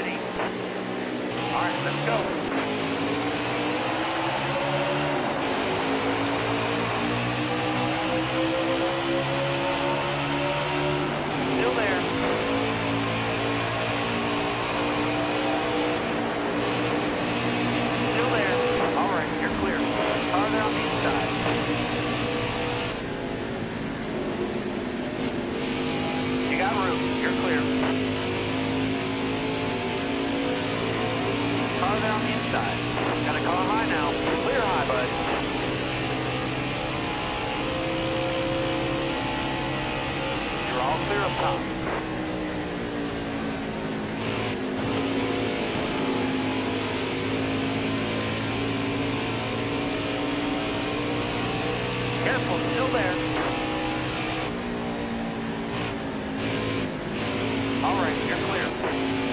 ready. All right, let's go. You're clear.